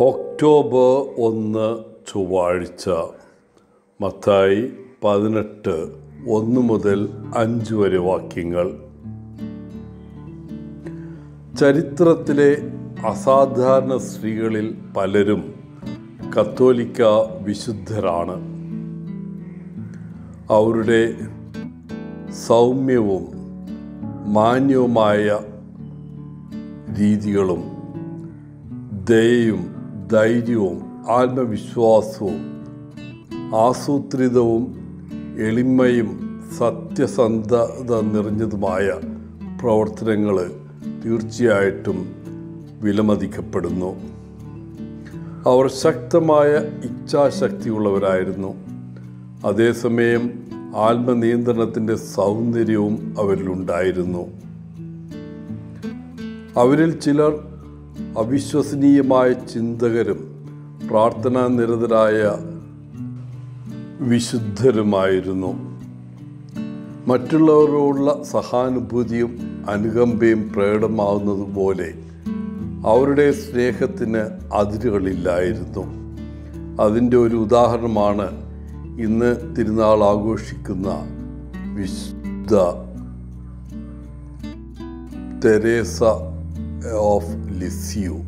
October ഒന്ന് ചൊവ്വാഴ്ച മത്തായി പതിനെട്ട് ഒന്ന് മുതൽ അഞ്ച് വരെ വാക്യങ്ങൾ. ചരിത്രത്തിലെ അസാധാരണ സ്ത്രീകളിൽ പലരും കത്തോലിക്ക വിശുദ്ധരാണ്. അവരുടെ സൗമ്യവും മാന്യവുമായ രീതികളും ദയയും ധൈര്യവും ആത്മവിശ്വാസവും ആസൂത്രിതവും എളിമയും സത്യസന്ധത നിറഞ്ഞതുമായ പ്രവർത്തനങ്ങൾ തീർച്ചയായിട്ടും വിലമതിക്കപ്പെടുന്നു. അവർ ശക്തമായ ഇച്ഛാശക്തിയുള്ളവരായിരുന്നു. അതേസമയം ആത്മനിയന്ത്രണത്തിന്റെ സൗന്ദര്യവും അവരിലുണ്ടായിരുന്നു. അവരിൽ ചിലർ അവിശ്വസനീയമായ ചിന്തകരും പ്രാർത്ഥനാ നിരതരായ വിശുദ്ധരുമായിരുന്നു. മറ്റുള്ളവരോടുള്ള സഹാനുഭൂതിയും അനുകമ്പയും പ്രകടമാവുന്നതുപോലെ അവരുടെ സ്നേഹത്തിന് അതിരുകളില്ലായിരുന്നു. അതിന്റെ ഒരു ഉദാഹരണമാണ് ഇന്ന് തിരുനാൾ ആഘോഷിക്കുന്ന വിശുദ്ധ തെരേസ ഓഫ് ലിസ്യു.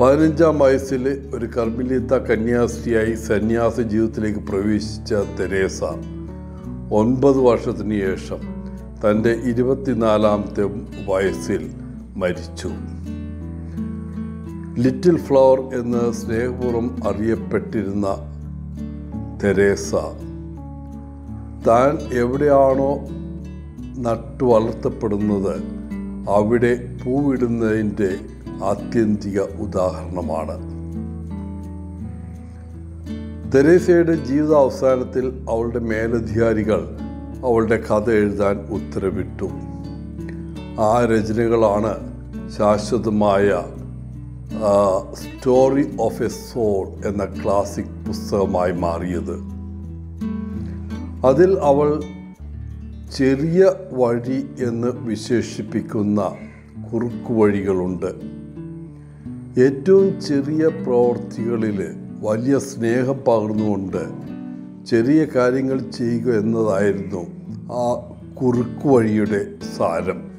പതിനഞ്ചാം വയസ്സിൽ ഒരു കർമ്മിലിത്ത കന്യാസ്ത്രീയായി സന്യാസ ജീവിതത്തിലേക്ക് പ്രവേശിച്ച തെരേസ. ഒൻപത് വർഷത്തിന് ശേഷം തന്റെ ഇരുപത്തിനാലാമത്തെ വയസ്സിൽ മരിച്ചു. ലിറ്റിൽ ഫ്ലവർ എന്ന് സ്നേഹപൂർവം അറിയപ്പെട്ടിരുന്ന തെരേസ താൻ എവിടെയാണോ നട്ടു വളർത്തപ്പെടുന്നത് അവിടെ പൂവിടുന്നതിന്റെ ആത്യന്തിക ഉദാഹരണമാണ്. തെരേസയുടെ ജീവിതാവസാനത്തിൽ അവളുടെ മേലധികാരികൾ അവളുടെ കഥ എഴുതാൻ ഉത്തരവിട്ടു. ആ രചനകളാണ് ശാശ്വതമായ സ്റ്റോറി ഓഫ് എ സോൾ എന്ന ക്ലാസിക് പുസ്തകമായി മാറിയത്. അതിൽ അവൾ ചെറിയ വഴി എന്ന് വിശേഷിപ്പിക്കുന്ന കുറുക്കുവഴികളുണ്ട്. ഏറ്റവും ചെറിയ പ്രവൃത്തികളിൽ വലിയ സ്നേഹം പകർന്നുകൊണ്ട് ചെറിയ കാര്യങ്ങൾ ചെയ്യുക എന്നതായിരുന്നു ആ കുറുക്കു വഴിയുടെ സാരം.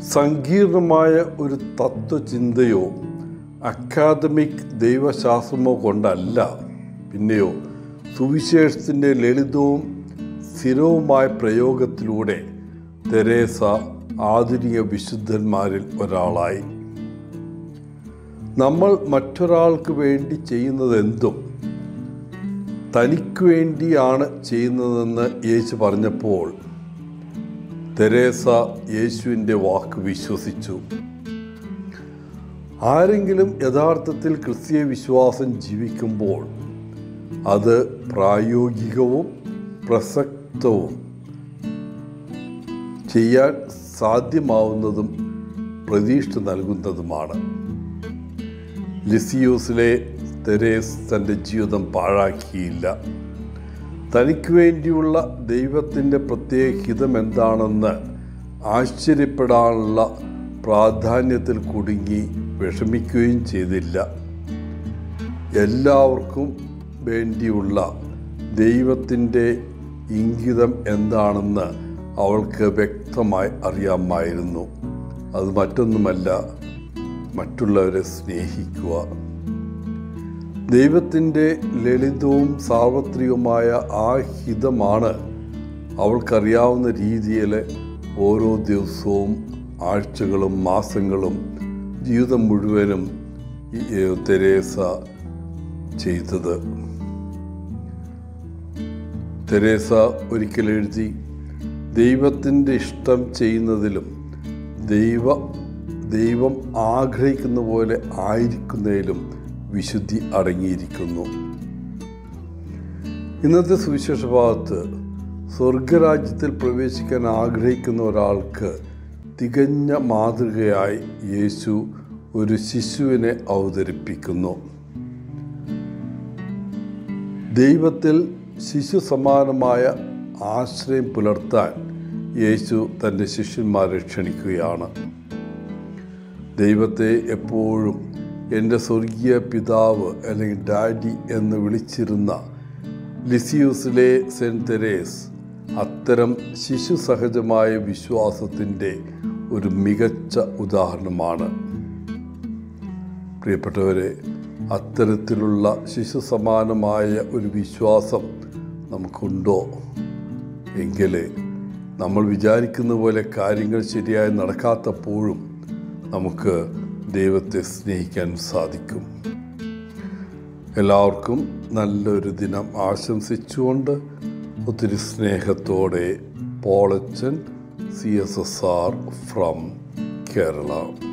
സങ്കീർണമായ ഒരു തത്വചിന്തയോ അക്കാദമിക് ദൈവശാസ്ത്രമോ കൊണ്ടല്ല. പിന്നെയോ സുവിശേഷത്തിന്റെ ലളിതവും സ്ഥിരവുമായ പ്രയോഗത്തിലൂടെ തെരേസ ആധുനിക വിശുദ്ധന്മാരിൽ ഒരാളായി. നമ്മൾ മറ്റൊരാൾക്ക് വേണ്ടി ചെയ്യുന്നതെന്തും തനിക്ക് വേണ്ടിയാണ് ചെയ്യുന്നതെന്ന് യേശു പറഞ്ഞപ്പോൾ തെരേസ യേശുവിന്റെ വാക്ക് വിശ്വസിച്ചു. ആരെങ്കിലും യഥാർത്ഥത്തിൽ ക്രിസ്തീയ വിശ്വാസം ജീവിക്കുമ്പോൾ അത് പ്രായോഗികവും പ്രസക്തവും ചെയ്യാൻ സാധ്യമാവുന്നതും പ്രതീക്ഷ നൽകുന്നതുമാണ്. ലിസിയോസിലെ തെരേസ് തന്റെ ജീവിതം പാഴാക്കിയില്ല. തനിക്ക് വേണ്ടിയുള്ള ദൈവത്തിന്റെ പ്രത്യേക ഹിതം എന്താണെന്ന് ആശ്ചര്യപ്പെടാനുള്ള പ്രാധാന്യത്തിൽ കുടുങ്ങി വിഷമിക്കുകയും ചെയ്തില്ല. എല്ലാവർക്കും വേണ്ടിയുള്ള ദൈവത്തിന്റെ ഇംഗിതം എന്താണെന്ന് അവൾക്ക് വ്യക്തമായി അറിയാമായിരുന്നു. അത് മറ്റൊന്നുമല്ല മറ്റുള്ളവരെ സ്നേഹിക്കുക. ദൈവത്തിന്റെ ലളിതവും സാർവത്രികവുമായ ആ ഹിതമാണ് അവൾക്കറിയാവുന്ന രീതിയിൽ ഓരോ ദിവസവും ആഴ്ചകളും മാസങ്ങളും ജീവിതം മുഴുവനും തെരേസ ചെയ്തത്. തെരേസ ഒരിക്കൽ എഴുതി ദൈവത്തിന്റെ ഇഷ്ടം ചെയ്യുന്നതിലും ദൈവ ദൈവം ആഗ്രഹിക്കുന്ന പോലെ ആയിരിക്കുന്നതിലും വിശുദ്ധി അടങ്ങിയിരിക്കുന്നു. ഇന്നത്തെ സുവിശേഷ ഭാഗത്ത് സ്വർഗരാജ്യത്തിൽ പ്രവേശിക്കാൻ ആഗ്രഹിക്കുന്ന ഒരാൾക്ക് തികഞ്ഞ മാതൃകയായി യേശു ഒരു ശിശുവിനെ അവതരിപ്പിക്കുന്നു. ദൈവത്തിൽ ശിശു സമാനമായ ആശ്രയം പുലർത്താൻ യേശു തന്റെ ശിഷ്യന്മാരെ ക്ഷണിക്കുകയാണ്. ദൈവത്തെ എപ്പോഴും എന്റെ സ്വർഗീയ പിതാവ് അല്ലെങ്കിൽ ഡാഡി എന്ന് വിളിച്ചിരുന്ന ലിസിയൂസിലെ സെന്റ് തെരേസ് അത്തരം ശിശു സഹജമായ വിശ്വാസത്തിന്റെ ഒരു മികച്ച ഉദാഹരണമാണ്. പ്രിയപ്പെട്ടവരെ അത്തരത്തിലുള്ള ശിശു സമാനമായ ഒരു വിശ്വാസം നമുക്കുണ്ടോ? എങ്കിൽ നമ്മൾ വിചാരിക്കുന്ന പോലെ കാര്യങ്ങൾ ശരിയായി നടക്കാത്തപ്പോഴും നമുക്ക് ദൈവത്തെ സ്നേഹിക്കാൻ സാധിക്കും. എല്ലാവർക്കും നല്ലൊരു ദിനം ആശംസിച്ചുകൊണ്ട് ഒത്തിരി സ്നേഹത്തോടെ Polachan C S S R from Kerala.